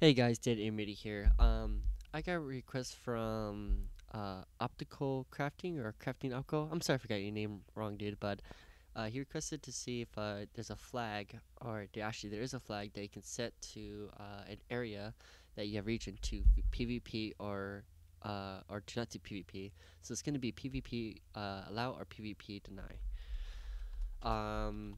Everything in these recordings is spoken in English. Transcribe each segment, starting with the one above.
Hey guys, Dead Amity here. Um, I got a request from uh, Optical Crafting or Crafting Opco. I'm sorry I got your name wrong, dude, but uh, he requested to see if uh, there's a flag, or actually there is a flag that you can set to uh, an area that you have region to PvP or uh, or to not to PvP. So it's going to be PvP uh, allow or PvP deny. Um,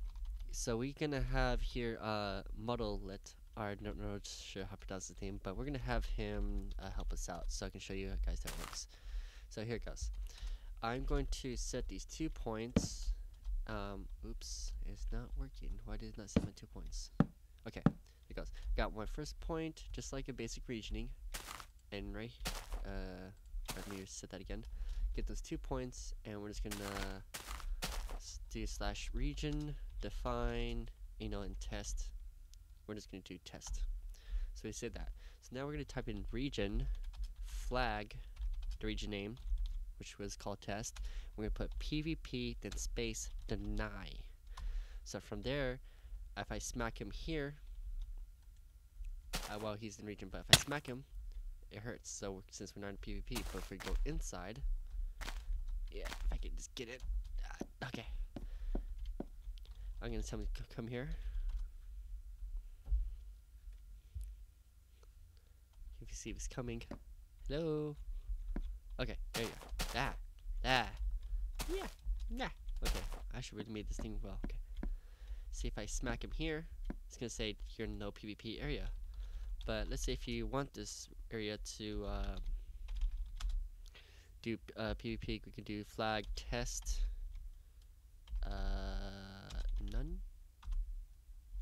so we're gonna have here uh, model I don't know sure how to pronounce his name, but we're gonna have him uh, help us out so I can show you guys how it works. So here it goes. I'm going to set these two points. Um, oops, it's not working. Why did it not set my two points? Okay, it goes. Got my first point, just like a basic regioning, and right. Uh, let me set that again. Get those two points, and we're just gonna do slash region define, you know, and test we're just going to do test. So we said that. So now we're going to type in region flag, the region name, which was called test. We're going to put PVP then space deny. So from there, if I smack him here, uh, well he's in region, but if I smack him, it hurts. So since we're not in PvP, but if we go inside, yeah, if I can just get it, uh, okay. I'm gonna tell him to come here. If you see coming. Hello. Okay, there you go. Ah, ah, yeah, yeah. Okay, I should really made this thing well. Okay. See if I smack him here, it's gonna say you're in no PvP area. But let's say if you want this area to um, do uh, PvP, we can do flag test. Uh, none.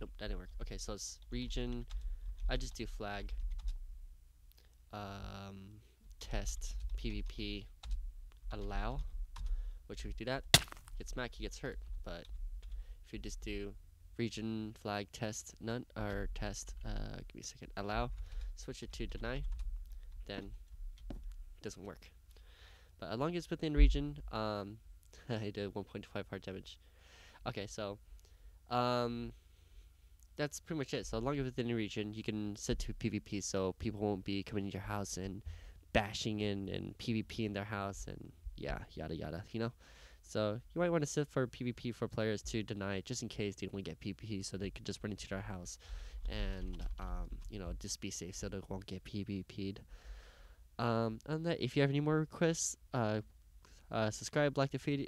Nope, that didn't work. Okay, so it's region. I just do flag um, test PvP allow, which if we do that, get smacked, he gets hurt. But if you just do region flag test none or test, uh, give me a second, allow, switch it to deny, then it doesn't work. But as long as within region, um, I did 1.5 hard damage. Okay, so um, that's pretty much it. So long as within the region, you can set to PvP, so people won't be coming into your house and bashing in and PvP in their house and yeah, yada yada. You know. So you might want to set for PvP for players to deny just in case they don't get PvP, so they can just run into their house and um, you know just be safe so they won't get PvP'd. Um, and that if you have any more requests, uh, uh, subscribe, like the video.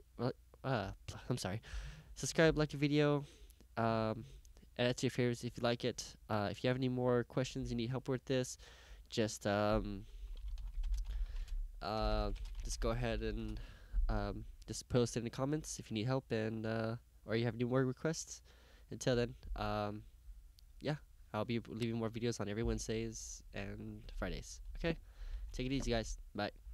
Uh, I'm sorry, subscribe, like the video. Um, add to your favorites if you like it. Uh, if you have any more questions, you need help with this, just um, uh, just go ahead and um, just post it in the comments if you need help and uh, or you have any more requests. Until then, um, yeah, I'll be leaving more videos on every Wednesdays and Fridays. Okay, take it easy, guys. Bye.